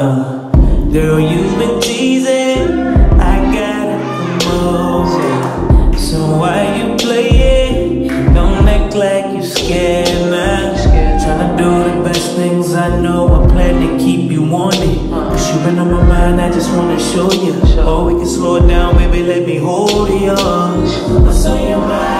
Girl, you've been teasing. I gotta come. So why you playing? Don't act like you scared now. Tryna do the best things I know. I plan to keep you wanting. Cause you been on my mind, I just wanna show you. Or oh, we can slow it down, baby, let me hold you. Your mind? Your mind?